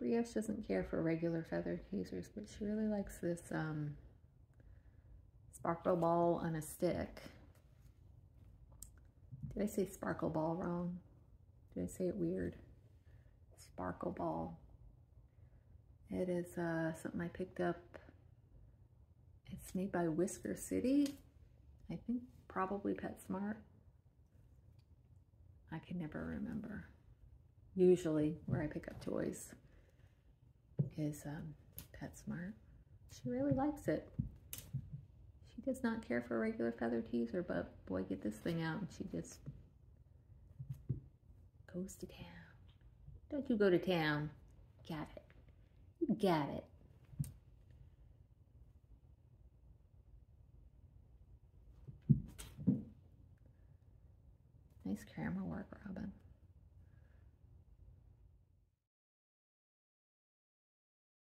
Brioche doesn't care for regular feather teasers, but she really likes this um, sparkle ball on a stick. Did I say sparkle ball wrong? Did I say it weird? Sparkle ball. It is uh, something I picked up. It's made by Whisker City. I think probably PetSmart. I can never remember. Usually where I pick up toys is um, PetSmart. She really likes it. She does not care for a regular feather teaser, but boy, get this thing out and she just goes to town. Don't you go to town. Got it. You got it. Nice camera work, Robyn.